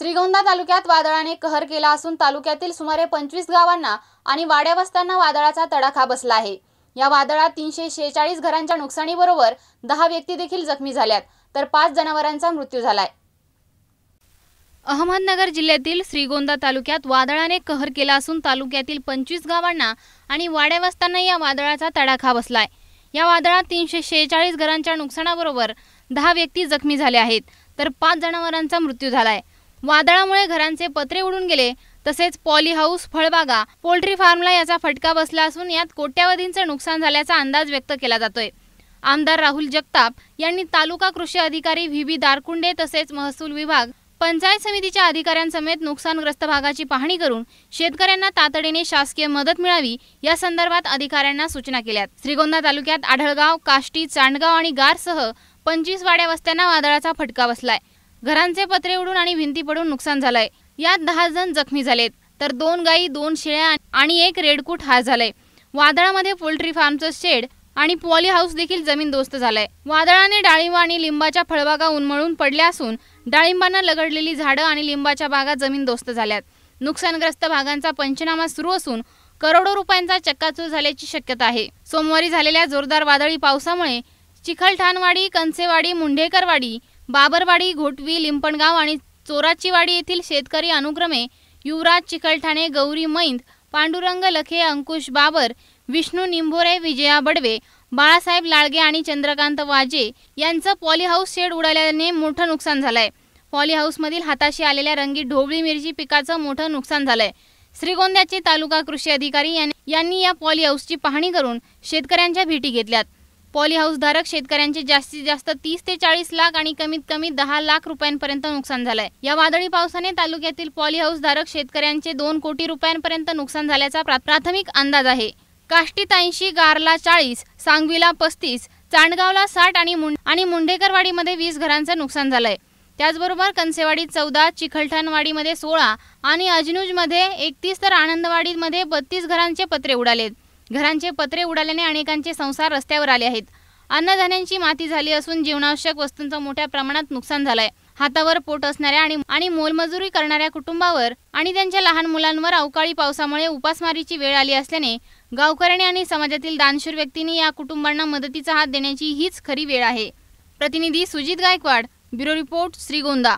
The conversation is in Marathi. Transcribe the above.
श्रीगोंदा तालुक्यात वादळाने कहर केला असून तालुक्यातील सुमारे पंचवीस गावांना आणि वाड्यावस्त्यांना वादळाचा तडाखा बसला आहे. या वादळात तीनशे शेहेचाळीस घरांच्या नुकसानीबरोबर दहा व्यक्ती देखील जखमी झाल्यात तर पाच जनावरांचा मृत्यू झालाय. अहमदनगर जिल्ह्यातील श्रीगोंदा तालुक्यात वादळाने कहर केला असून तालुक्यातील पंचवीस गावांना आणि वाड्यावस्त्यांना या वादळाचा तडाखा बसलाय. या वादळात तीनशे शेहेचाळीस घरांच्या नुकसानाबरोबर दहा व्यक्ती जखमी झाल्या आहेत तर पाच जनावरांचा मृत्यू झालाय. वादळामुळे घरांचे पत्रे उडून गेले. तसेच पॉली हाऊस फळबागा पोल्ट्री फार्मला याचा फटका बसला असून यात कोट्यावधींचं नुकसान झाल्याचा अंदाज व्यक्त केला जातोय. आमदार राहुल जगताप यांनी तालुका कृषी अधिकारी व्ही. बी. दारकुंडे तसेच महसूल विभाग पंचायत समितीच्या अधिकाऱ्यांसमेत नुकसानग्रस्त भागाची पाहणी करून शेतकऱ्यांना तातडीने शासकीय मदत मिळावी या संदर्भात अधिकाऱ्यांना सूचना केल्यात. श्रीगोंदा तालुक्यात आढळगाव काष्टी चांडगाव आणि गारसह पंचवीस वाड्या वस्त्यांना वादळाचा फटका बसलाय. घरांचे पत्रे उडून आणि भिंती पडून नुकसान झालंय. यात दहा जण जखमी झालेत. तर दोन गायी दोन शेळ्या आणि एक रेडकूट हार झालाय. वादळामध्ये पोल्ट्री फार्मचं शेड आणि पॉली हाऊस देखील जमीनदोस्त झालाय. वादळाने डाळिंब आणि लिंबाच्या फळबागा उन्मळून पडल्या असून डाळिंबांना लगडलेली झाडं आणि लिंबाच्या बागा जमीनदोस्त झाल्यात. नुकसानग्रस्त भागांचा पंचनामा सुरू असून करोडो रुपयांचा चक्काचूर झाल्याची शक्यता आहे. सोमवारी झालेल्या जोरदार वादळी पावसामुळे चिखलठाणवाडी कंसेवाडी मुंढेकरवाडी बाबरवाडी घोटवी लिंपणगाव आणि चोराचीवाडी येथील शेतकरी अनुक्रमे युवराज चिखलठाणे गौरी मैंद पांडुरंग लखे अंकुश बाबर विष्णू निंभोरे विजया बडवे बाळासाहेब लाळगे आणि चंद्रकांत वाजे यांचं पॉलीहाऊस शेड उडाल्याने मोठं नुकसान झालंय. पॉली हाऊसमधील हाताशी आलेल्या रंगीत ढोबळी मिरची पिकाचं मोठं नुकसान झालंय. श्रीगोंद्याचे तालुका कृषी अधिकारी यांनी- यांनी या पॉली हाऊसची पाहणी करून शेतकऱ्यांच्या भेटी घेतल्यात. पॉली शेतकऱ्यांचे जास्तीत जास्त तीस ते चाळीस लाख आणि कमीत कमी दहा लाख रुपयांपर्यंत नुकसान झालंय. या वादळी पावसाने तालुक्यातील पॉली शेतकऱ्यांचे दोन कोटी रुपयांपर्यंत नुकसान झाल्याचा प्रा- प्राथमिक अंदाज आहे. काष्टीत ऐंशी गारला चाळीस सांगवीला पस्तीस चांडगावला साठ आणि मुं आणि मुंढेकरवाडीमध्ये वीस घरांचं नुकसान झालंय. त्याचबरोबर कंसेवाडीत चौदा चिखलठाणवाडीमध्ये सोळा आणि अजनुजमध्ये एकतीस तर आनंदवाडीमध्ये बत्तीस घरांचे पत्रे उडालेत. घरांचे पत्रे उडाल्याने अनेकांचे संसार रस्त्यावर आले आहेत. अन्नधान्यांची माती झाली असून जीवनावश्यक वस्तूंचं मोठ्या प्रमाणात नुकसान झालंय. हातावर पोट असणाऱ्या आणि आणि मोलमजुरी करणाऱ्या कुटुंबावर आणि त्यांच्या लहान मुलांवर अवकाळी पावसामुळे उपासमारीची वेळ आली असल्याने गावकऱ्यांनी आणि समाजातील दानशूर व्यक्तींनी या कुटुंबांना मदतीचा हात देण्याची हीच खरी वेळ आहे. प्रतिनिधी सुजित गायकवाड ब्युरो रिपोर्ट श्रीगोंदा.